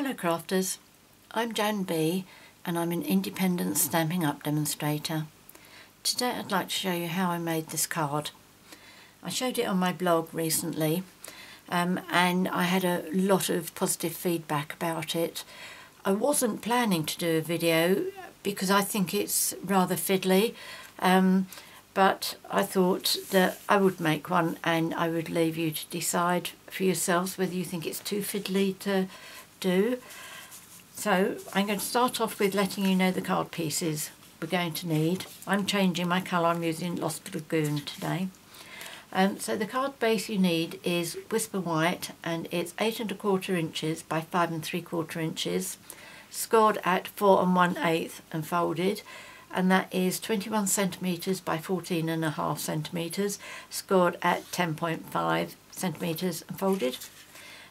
Hello crafters, I'm Jan B and I'm an independent Stampin' Up demonstrator. Today I'd like to show you how I made this card. I showed it on my blog recently um, and I had a lot of positive feedback about it. I wasn't planning to do a video because I think it's rather fiddly um, but I thought that I would make one and I would leave you to decide for yourselves whether you think it's too fiddly to do. So I'm going to start off with letting you know the card pieces we're going to need. I'm changing my colour, I'm using Lost Lagoon today. Um, so the card base you need is Whisper White and it's 8 and a quarter inches by 5 and 3 quarter inches, scored at 4 and 1 eighth and folded and that is 21 centimetres by 14 and a half centimetres, scored at 10.5 centimetres and folded.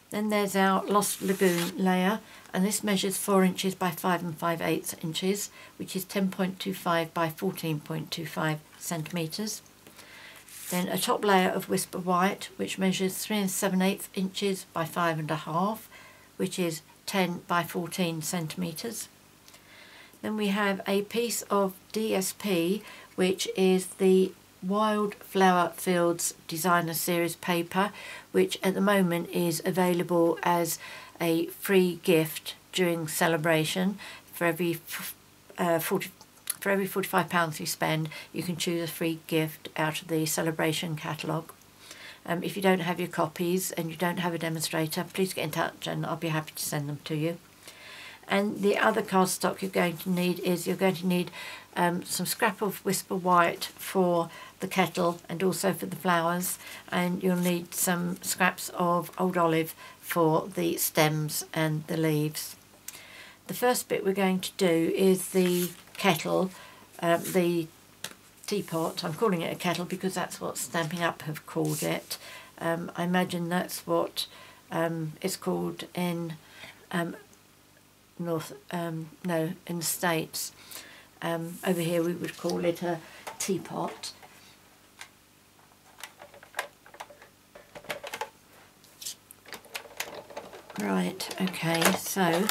Then there's our Lost Lagoon layer, and this measures 4 inches by 5 and 5 eighths inches, which is 10.25 by 14.25 centimetres. Then a top layer of Whisper White, which measures 3 and 7 eighths inches by 5 and a half, which is 10 by 14 centimetres. Then we have a piece of DSP, which is the Wildflower Fields Designer Series paper, which at the moment is available as a free gift during Sale-A-Bration. For every uh, 40, for every £45 you spend, you can choose a free gift out of the Sale-A-Bration catalogue. Um, if you don't have your copies and you don't have a demonstrator, please get in touch and I'll be happy to send them to you. And the other cardstock you're going to need is you're going to need um, some scrap of Whisper White for the kettle and also for the flowers and you'll need some scraps of old olive for the stems and the leaves. The first bit we're going to do is the kettle, uh, the teapot. I'm calling it a kettle because that's what Stampin' Up have called it. Um, I imagine that's what um, it's called in um, North, um, no, in the States. Um, over here we would call it a teapot. Right, okay, so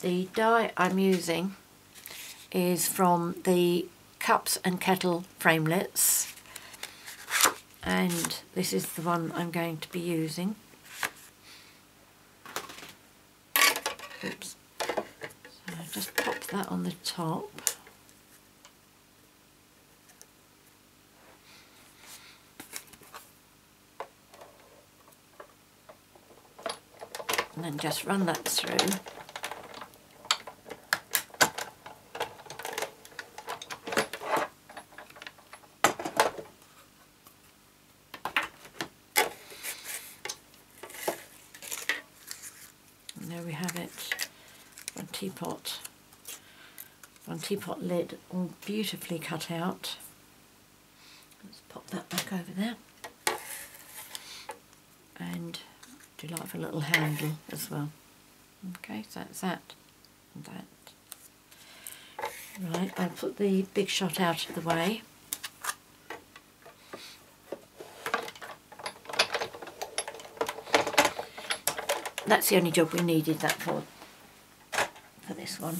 the die I'm using is from the Cups and Kettle Framelits and this is the one I'm going to be using. Oops. So just pop that on the top. And then just run that through. And there we have it, one teapot. One teapot lid all beautifully cut out. Let's pop that back over there. And delightful little handle as well. Okay, so that's that and that. Right, I'll put the big shot out of the way. That's the only job we needed that for for this one.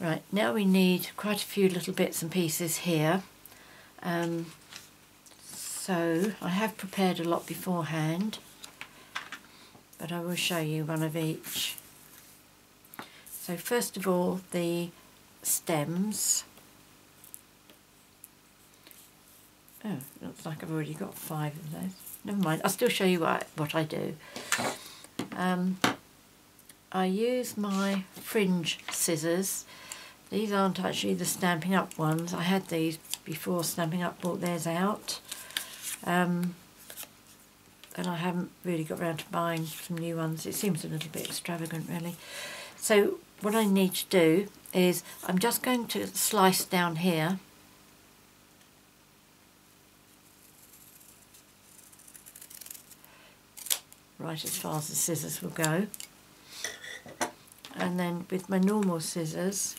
Right, now we need quite a few little bits and pieces here. Um, so I have prepared a lot beforehand, but I will show you one of each. So first of all, the stems. Oh, looks like I've already got five of those. Never mind, I'll still show you what, what I do. Um, I use my fringe scissors. These aren't actually the Stampin' Up ones. I had these before Stampin' Up brought theirs out. Um, and I haven't really got around to buying some new ones. It seems a little bit extravagant really. So what I need to do is I'm just going to slice down here right as far as the scissors will go and then with my normal scissors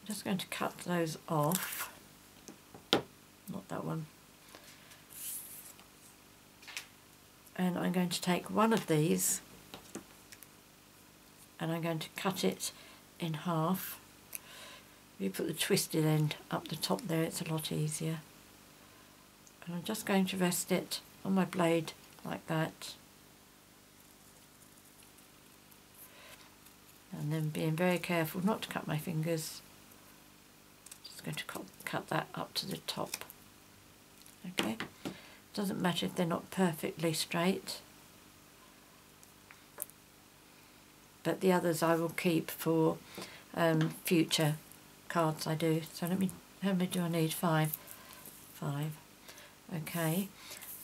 I'm just going to cut those off not that one and I'm going to take one of these and I'm going to cut it in half. You put the twisted end up the top there it's a lot easier. And I'm just going to rest it on my blade like that. And then being very careful not to cut my fingers. Just going to cut that up to the top. Okay, doesn't matter if they're not perfectly straight. But the others I will keep for um, future cards I do. So let me, how many do I need? Five. Five. Okay.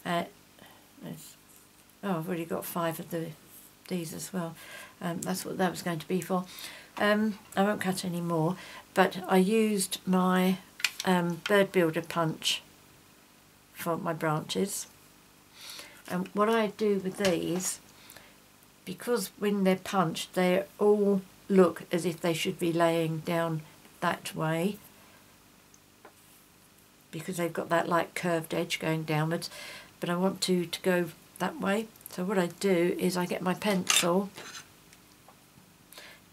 Uh, oh, I've already got five of the these as well. Um, that's what that was going to be for. Um, I won't cut any more, but I used my um, Bird Builder punch for my branches. And what I do with these, because when they're punched, they all look as if they should be laying down that way. Because they've got that like curved edge going downwards. But I want to to go that way. So what I do is I get my pencil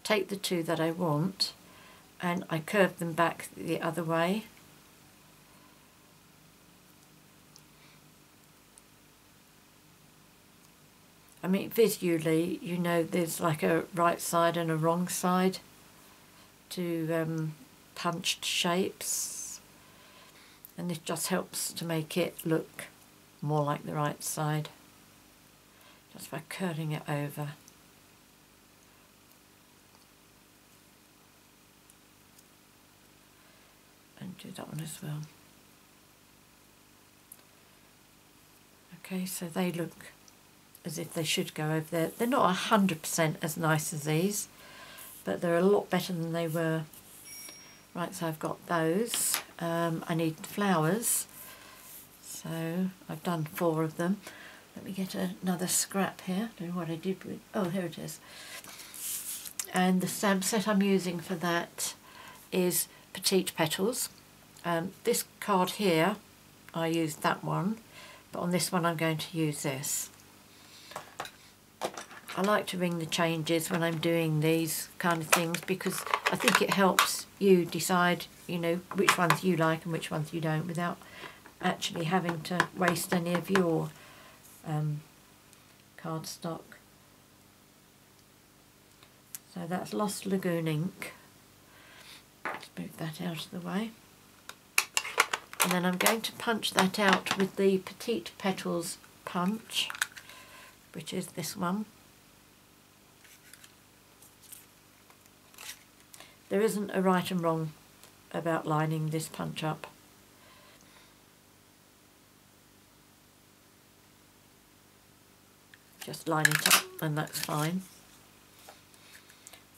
take the two that I want and I curve them back the other way mean visually you know there's like a right side and a wrong side to um, punched shapes and this just helps to make it look more like the right side just by curling it over. And do that one as well. Okay, so they look as if they should go over there. They're not 100% as nice as these, but they're a lot better than they were. Right, so I've got those. Um, I need flowers. So I've done four of them. Let me get another scrap here. I don't know what I did with... Oh, here it is. And the stamp set I'm using for that is Petite Petals. Um, this card here, I used that one, but on this one I'm going to use this. I like to ring the changes when I'm doing these kind of things because I think it helps you decide, you know, which ones you like and which ones you don't without actually having to waste any of your um, cardstock. So that's Lost Lagoon ink. Let's move that out of the way. And then I'm going to punch that out with the Petite Petals punch, which is this one. There isn't a right and wrong about lining this punch up. Just line it up and that's fine.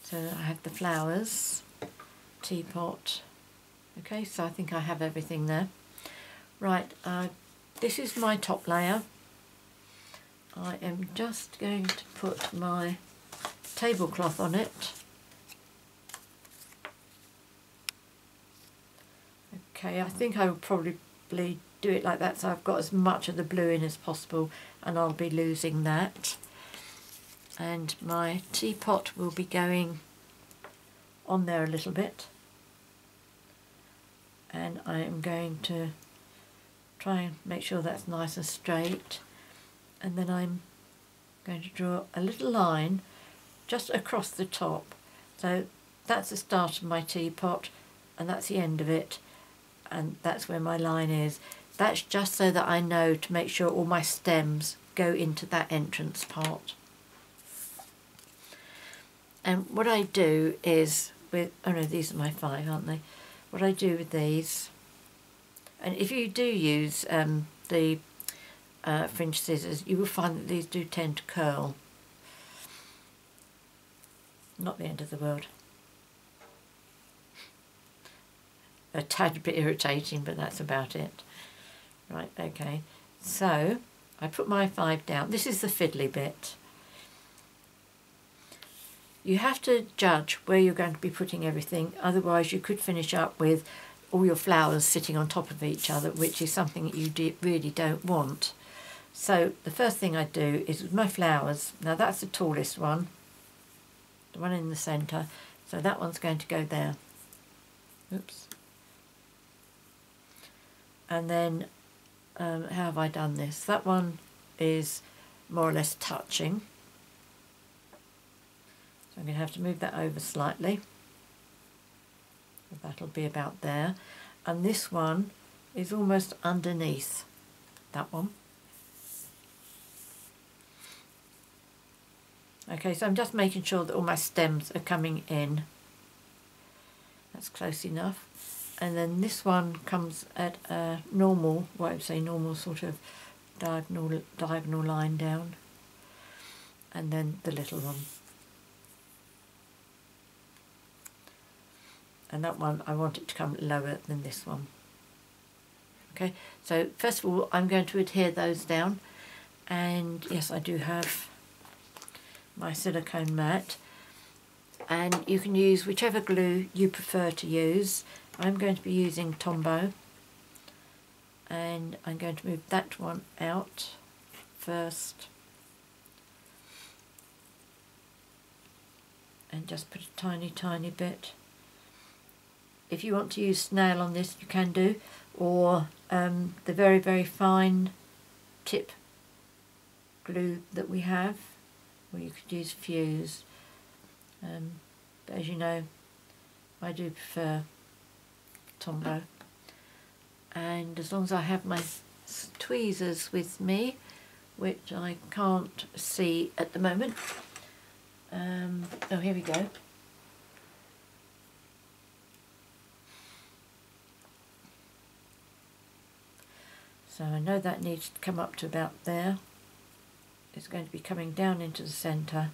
So I have the flowers, teapot. Okay, so I think I have everything there. Right, uh, this is my top layer. I am just going to put my tablecloth on it Okay, I think I will probably do it like that so I've got as much of the blue in as possible and I'll be losing that. And my teapot will be going on there a little bit. And I am going to try and make sure that's nice and straight. And then I'm going to draw a little line just across the top. So that's the start of my teapot and that's the end of it and that's where my line is. That's just so that I know to make sure all my stems go into that entrance part. And what I do is with, oh no, these are my five, aren't they? What I do with these, and if you do use um, the uh, fringe scissors, you will find that these do tend to curl. Not the end of the world. A tad bit irritating, but that's about it. Right, okay. So, I put my five down. This is the fiddly bit. You have to judge where you're going to be putting everything, otherwise you could finish up with all your flowers sitting on top of each other, which is something that you really don't want. So the first thing I do is with my flowers, now that's the tallest one, the one in the centre, so that one's going to go there. Oops. And then, um, how have I done this? That one is more or less touching. So I'm going to have to move that over slightly. That'll be about there. And this one is almost underneath that one. Okay, so I'm just making sure that all my stems are coming in. That's close enough. And then this one comes at a normal, what I would say normal sort of diagonal, diagonal line down. And then the little one. And that one, I want it to come lower than this one. Okay, so first of all, I'm going to adhere those down. And yes, I do have my silicone mat and you can use whichever glue you prefer to use. I'm going to be using Tombow and I'm going to move that one out first and just put a tiny tiny bit. If you want to use snail on this you can do or um, the very very fine tip glue that we have or you could use fuse um, but as you know I do prefer Tombow and as long as I have my tweezers with me which I can't see at the moment um, oh here we go so I know that needs to come up to about there. It's going to be coming down into the centre.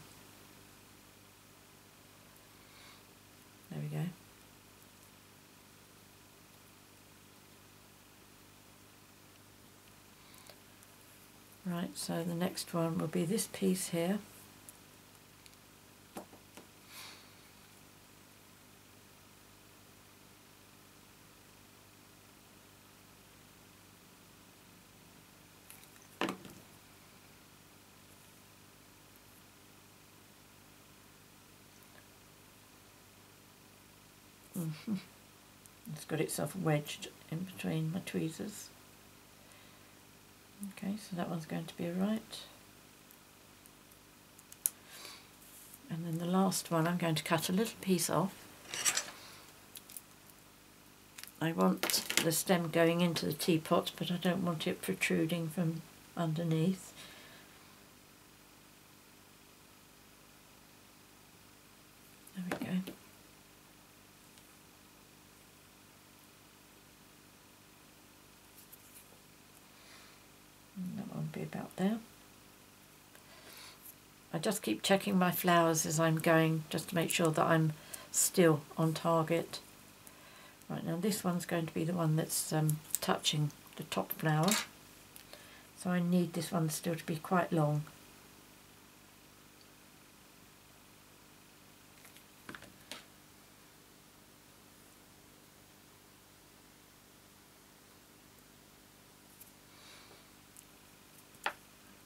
There we go. Right, so the next one will be this piece here. it's got itself wedged in between my tweezers. Okay, so that one's going to be right. And then the last one, I'm going to cut a little piece off. I want the stem going into the teapot, but I don't want it protruding from underneath. be about there. I just keep checking my flowers as I'm going just to make sure that I'm still on target. Right now this one's going to be the one that's um, touching the top flower. So I need this one still to be quite long.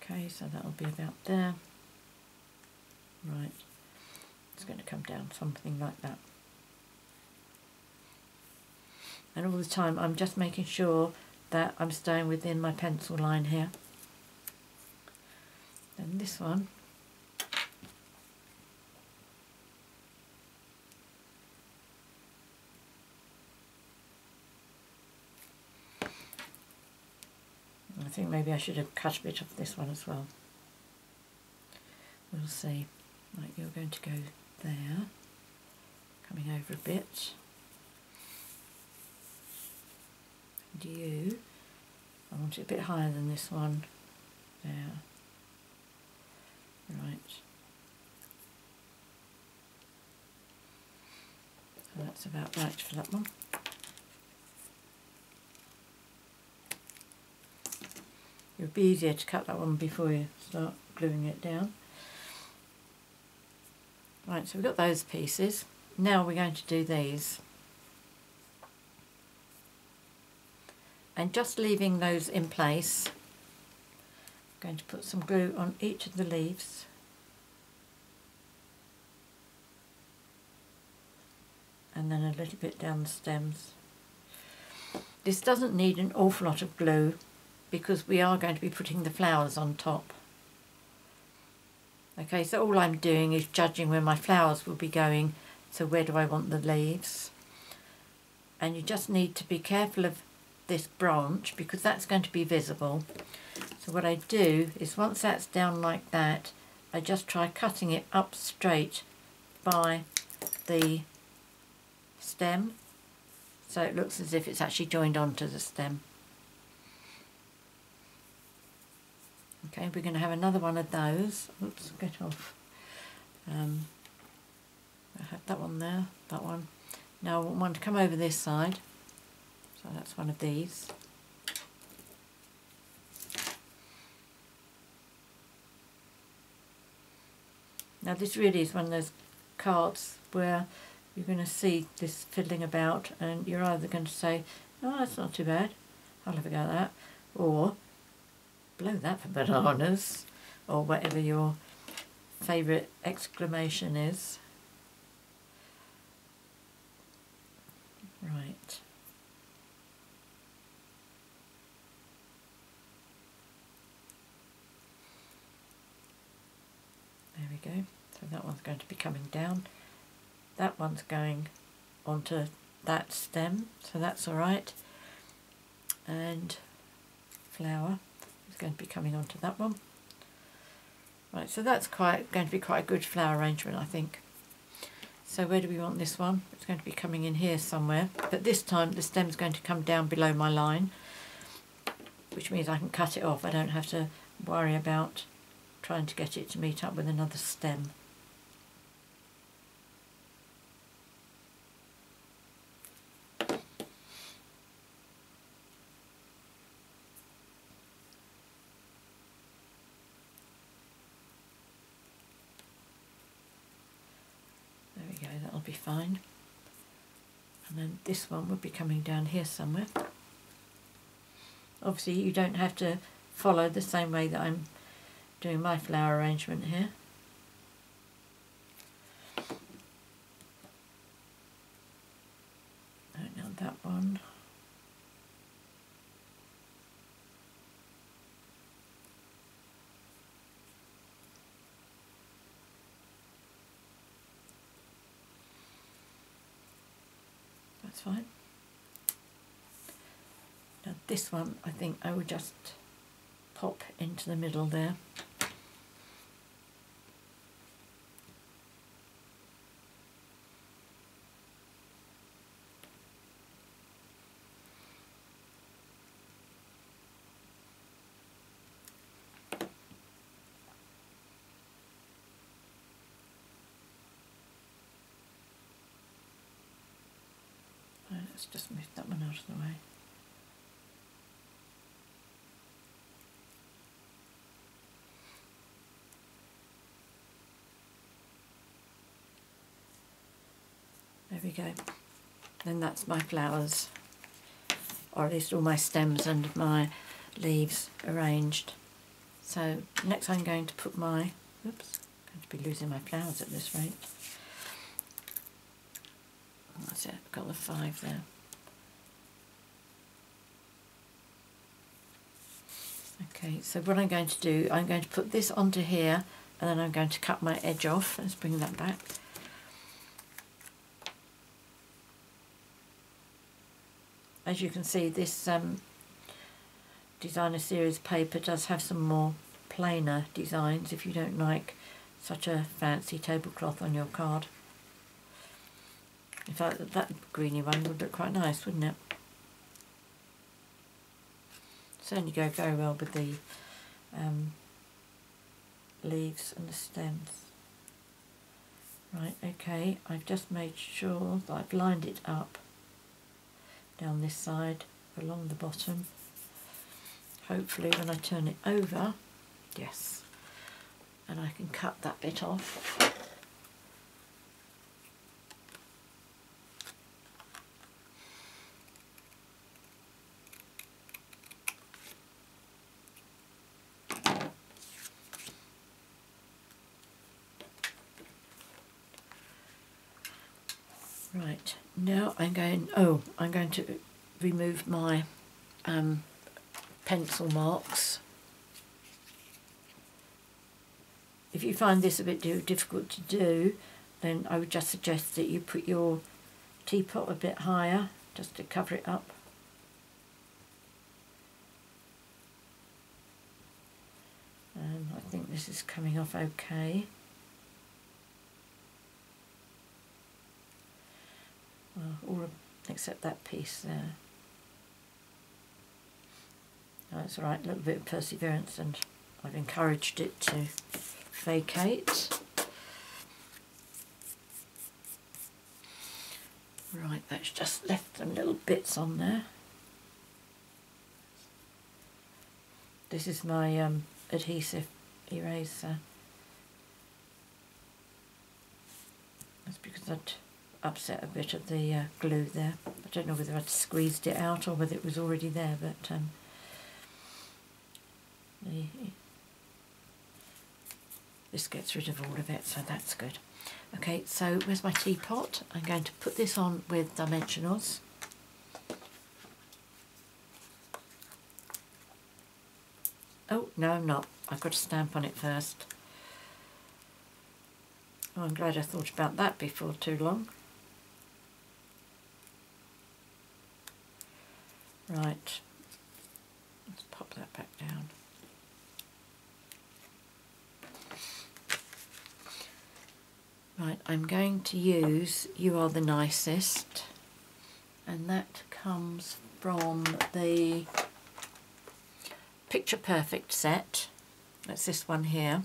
Okay, so that'll be about there. Right, it's going to come down something like that. And all the time I'm just making sure that I'm staying within my pencil line here. And this one I think maybe I should have cut a bit of this one as well. We'll see. Right, you're going to go there, coming over a bit. And you, I want it a bit higher than this one. There. Right. So that's about right for that one. It would be easier to cut that one before you start gluing it down. Right, so we've got those pieces. Now we're going to do these. And just leaving those in place I'm going to put some glue on each of the leaves. And then a little bit down the stems. This doesn't need an awful lot of glue because we are going to be putting the flowers on top. Okay, so all I'm doing is judging where my flowers will be going. So where do I want the leaves? And you just need to be careful of this branch because that's going to be visible. So what I do is once that's down like that, I just try cutting it up straight by the stem so it looks as if it's actually joined onto the stem. Okay, we're going to have another one of those. Oops, get off. Um, I have that one there, that one. Now I want one to come over this side. So that's one of these. Now this really is one of those cards where you're going to see this fiddling about and you're either going to say, oh that's not too bad, I'll have a go at that, or blow that for bananas, or whatever your favourite exclamation is. Right. There we go. So that one's going to be coming down. That one's going onto that stem, so that's alright. And flower going to be coming onto that one. Right, so that's quite going to be quite a good flower arrangement, I think. So where do we want this one? It's going to be coming in here somewhere, but this time the stem's going to come down below my line, which means I can cut it off. I don't have to worry about trying to get it to meet up with another stem. There we go, that'll be fine. And then this one would be coming down here somewhere. Obviously you don't have to follow the same way that I'm doing my flower arrangement here. Right, now that one. That's fine. Now this one I think I would just pop into the middle there. Let's just move that one out of the way. We go. Then that's my flowers, or at least all my stems and my leaves arranged. So next I'm going to put my, oops, I'm going to be losing my flowers at this rate. That's it, I've got the five there. Okay, so what I'm going to do, I'm going to put this onto here and then I'm going to cut my edge off. Let's bring that back. As you can see, this um, designer series paper does have some more plainer designs if you don't like such a fancy tablecloth on your card. In fact, that greeny one would look quite nice, wouldn't it? Certainly go very well with the um, leaves and the stems. Right, okay, I've just made sure that I've lined it up down this side along the bottom. Hopefully when I turn it over, yes, and I can cut that bit off. Right, now I'm going, oh, I'm going to remove my um, pencil marks. If you find this a bit difficult to do, then I would just suggest that you put your teapot a bit higher just to cover it up. Um, I think this is coming off okay. Well, all except that piece there. That's all right, a little bit of perseverance and I've encouraged it to vacate. Right, that's just left some little bits on there. This is my um, adhesive eraser. That's because I'd upset a bit of the uh, glue there. I don't know whether I'd squeezed it out or whether it was already there, but um, the, this gets rid of all of it, so that's good. Okay, so where's my teapot? I'm going to put this on with dimensionals. Oh, no, I'm not. I've got to stamp on it first. Oh, I'm glad I thought about that before too long. Right, let's pop that back down. Right, I'm going to use You Are the Nicest and that comes from the Picture Perfect set. That's this one here.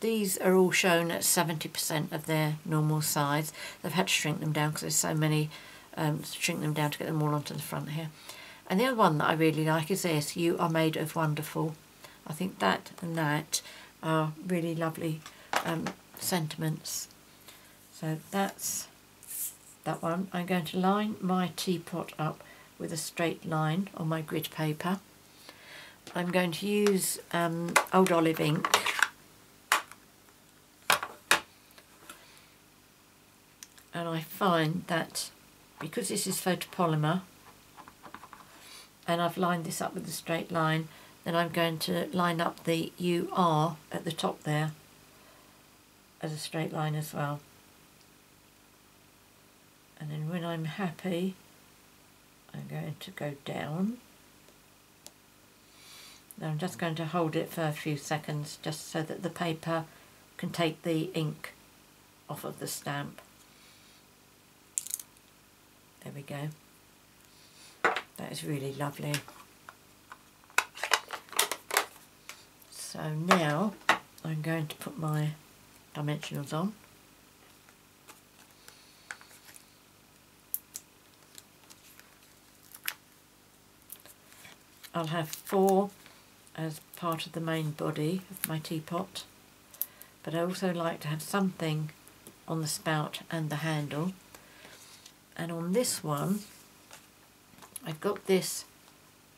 These are all shown at 70% of their normal size. They've had to shrink them down because there's so many, um, shrink them down to get them all onto the front here. And the other one that I really like is this, You Are Made of Wonderful. I think that and that are really lovely um, sentiments. So that's that one. I'm going to line my teapot up with a straight line on my grid paper. I'm going to use um, Old Olive ink. And I find that because this is photopolymer, and I've lined this up with a straight line then I'm going to line up the UR at the top there as a straight line as well. And then when I'm happy I'm going to go down. Now I'm just going to hold it for a few seconds just so that the paper can take the ink off of the stamp. There we go that is really lovely. So now I'm going to put my dimensionals on. I'll have four as part of the main body of my teapot but I also like to have something on the spout and the handle and on this one I've got this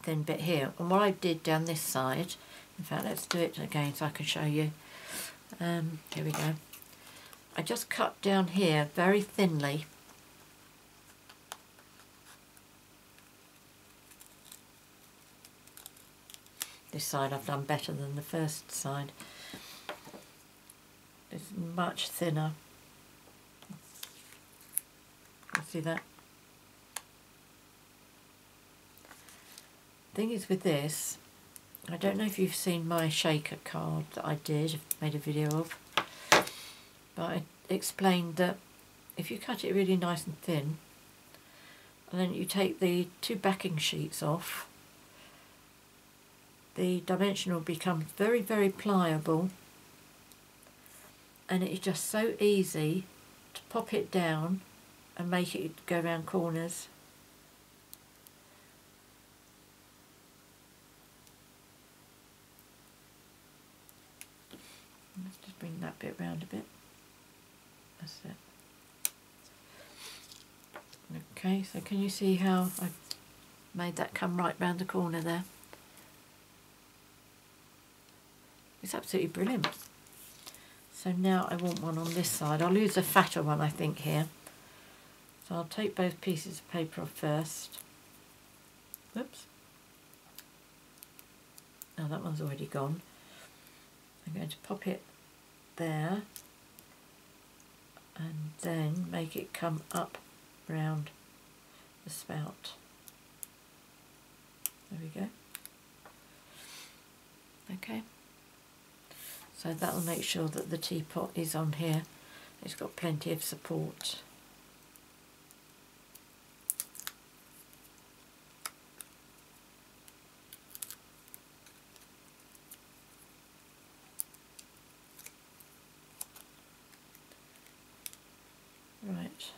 thin bit here and what I did down this side in fact let's do it again so I can show you. Um, here we go. I just cut down here very thinly. This side I've done better than the first side. It's much thinner. See that thing is with this, I don't know if you've seen my shaker card that I did, made a video of, but I explained that if you cut it really nice and thin, and then you take the two backing sheets off, the dimension will become very, very pliable, and it is just so easy to pop it down and make it go around corners bring that bit round a bit. That's it. Okay, so can you see how I've made that come right round the corner there? It's absolutely brilliant. So now I want one on this side. I'll use a fatter one I think here. So So I'll take both pieces of paper off first. Whoops. Now that one's already gone. I'm going to pop it there and then make it come up round the spout. There we go. Okay. So that'll make sure that the teapot is on here. It's got plenty of support. Right.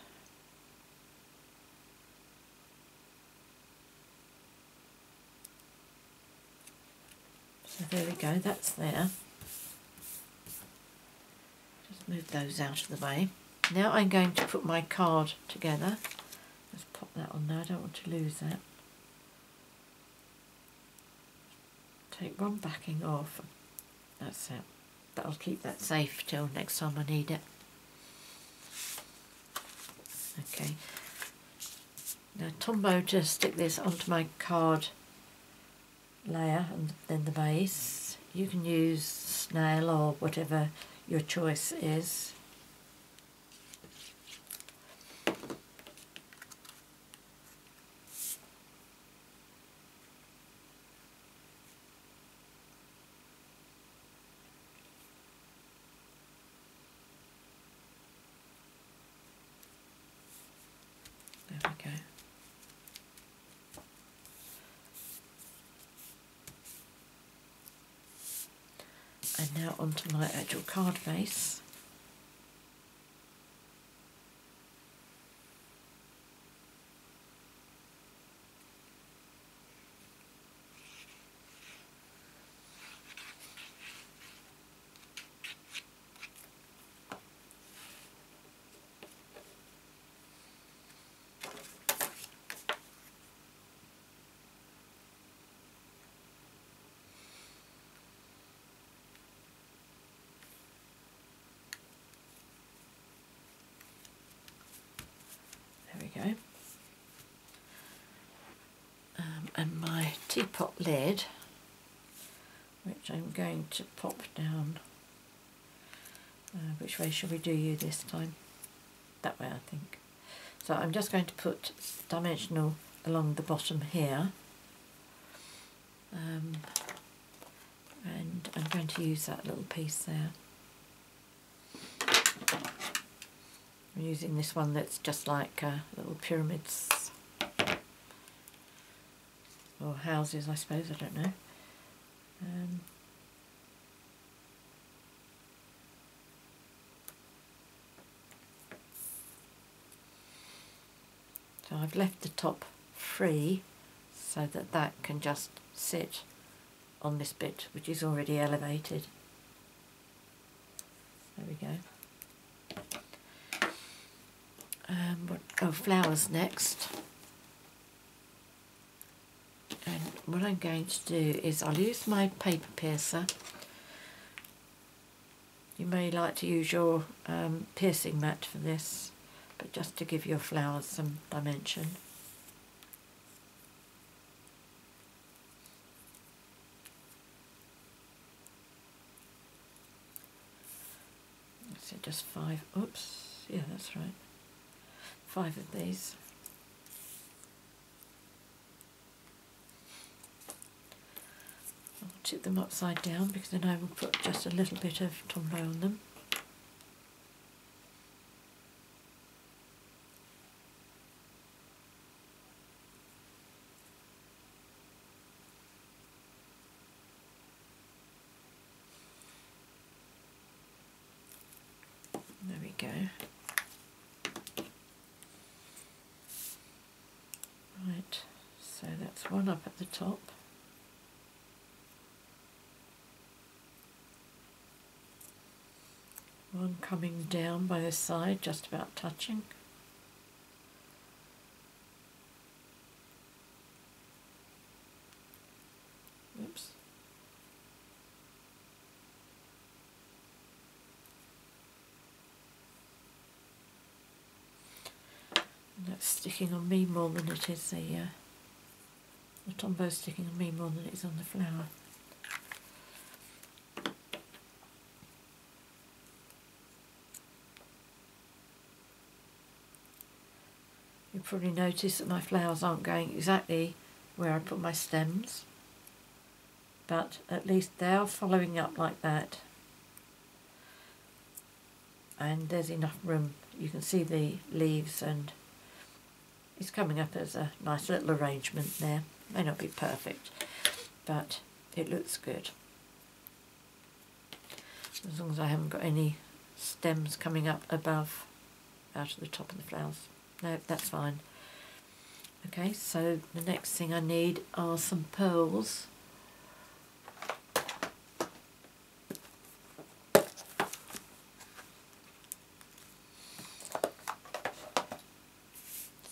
So there we go, that's there. Just move those out of the way. Now I'm going to put my card together. Let's pop that on there, I don't want to lose that. Take one backing off. That's it. But I'll keep that safe till next time I need it. Okay. Now Tombow to stick this onto my card layer and then the base. You can use snail or whatever your choice is. There we go. And now onto my actual card base. There we go. Um, and my teapot lid, which I'm going to pop down. Uh, which way shall we do you this time? That way, I think. So I'm just going to put dimensional along the bottom here. Um, and I'm going to use that little piece there. I'm using this one that's just like uh, little pyramids or houses I suppose, I don't know. Um, so I've left the top free so that that can just sit on this bit which is already elevated. There we go. Um, what, oh, flowers next. And what I'm going to do is I'll use my paper piercer. You may like to use your um, piercing mat for this, but just to give your flowers some dimension. So just five, oops, yeah that's right five of these. I'll tip them upside down because then I will put just a little bit of Tombow on them. There we go. Right, so that's one up at the top. One coming down by the side, just about touching. Oops. That's sticking on me more than it is the, uh, the Tombow sticking on me more than it is on the flower. Probably notice that my flowers aren't going exactly where I put my stems but at least they are following up like that. And there's enough room. You can see the leaves and it's coming up as a nice little arrangement there. May not be perfect but it looks good. As long as I haven't got any stems coming up above out of the top of the flowers no that's fine okay so the next thing I need are some pearls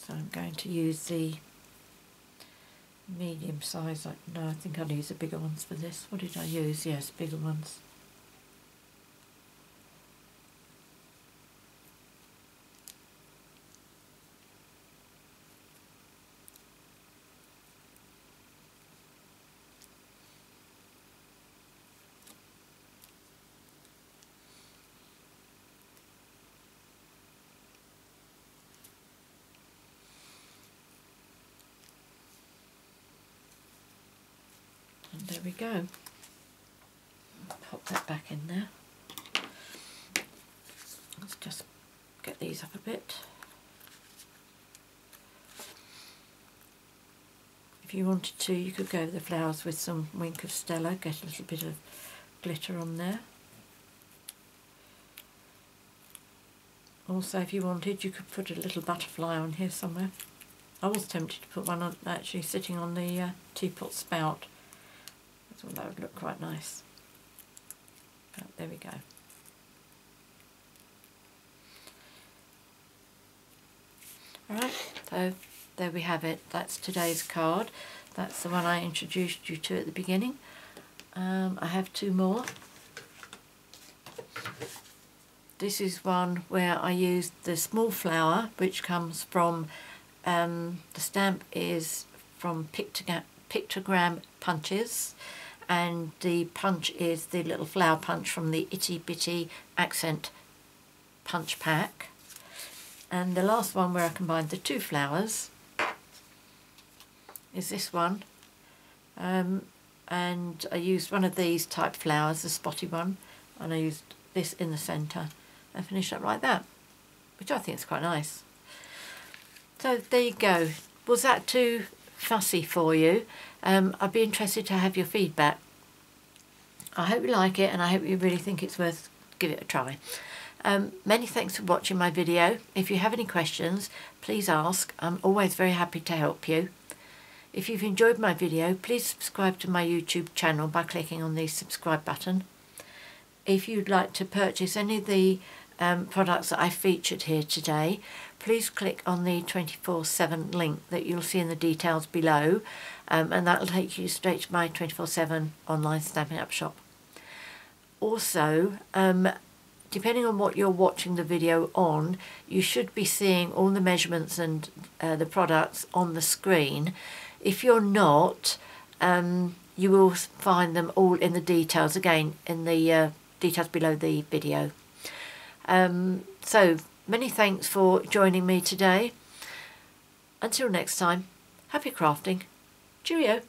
So I'm going to use the medium size. No, I think I'll use the bigger ones for this. What did I use? Yes, bigger ones. And there we go. Pop that back in there. Let's just get these up a bit. If you wanted to, you could go the flowers with some Wink of Stella, get a little bit of glitter on there. Also, if you wanted, you could put a little butterfly on here somewhere. I was tempted to put one on, actually sitting on the uh, teapot spout thought that would look quite nice. But there we go. Alright, so there we have it. That's today's card. That's the one I introduced you to at the beginning. Um, I have two more. This is one where I used the small flower, which comes from, um, the stamp is from Pictogram, Pictogram Punches and the punch is the little flower punch from the Itty Bitty Accent punch pack. And the last one where I combined the two flowers is this one. Um, and I used one of these type flowers, the spotty one, and I used this in the centre and finished up like that, which I think is quite nice. So there you go. Was that too fussy for you? Um, I'd be interested to have your feedback. I hope you like it and I hope you really think it's worth give it a try. Um, many thanks for watching my video. If you have any questions, please ask. I'm always very happy to help you. If you've enjoyed my video, please subscribe to my YouTube channel by clicking on the subscribe button. If you'd like to purchase any of the um, products that I featured here today, please click on the 24-7 link that you'll see in the details below um, and that will take you straight to my 24-7 online Stampin' Up shop. Also, um, depending on what you're watching the video on, you should be seeing all the measurements and uh, the products on the screen. If you're not, um, you will find them all in the details, again, in the uh, details below the video. Um, so many thanks for joining me today. Until next time, happy crafting. Cheerio.